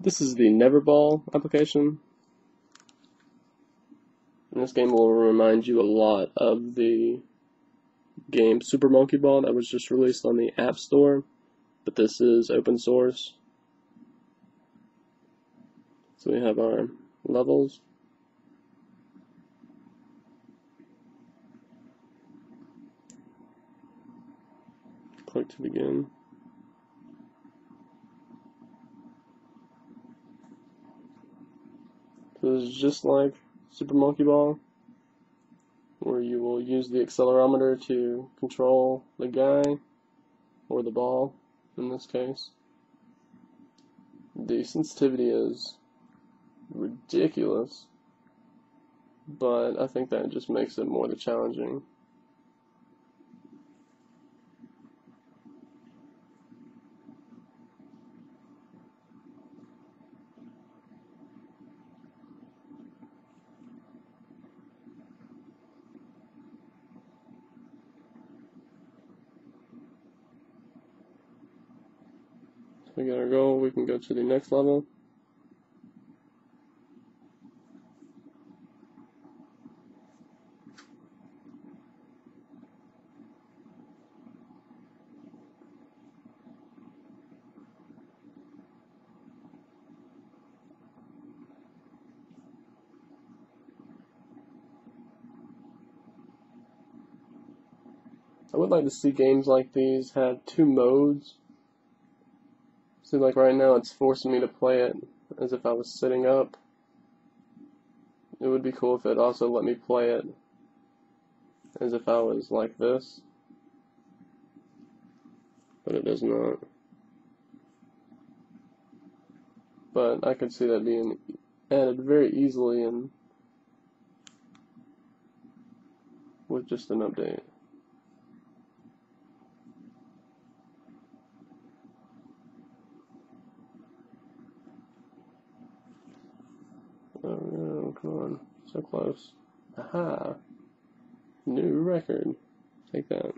This is the Neverball application. And this game will remind you a lot of the game Super Monkey Ball that was just released on the App Store, but this is open source. So we have our levels. Click to begin. So this is just like Super Monkey Ball, where you will use the accelerometer to control the guy, or the ball in this case. The sensitivity is ridiculous, but I think that just makes it more challenging. We got our goal, we can go to the next level. I would like to see games like these have two modes See, like right now, it's forcing me to play it as if I was sitting up. It would be cool if it also let me play it as if I was like this. But it does not. But I could see that being added very easily and with just an update. Oh no, come on. So close. Aha! New record. Take that.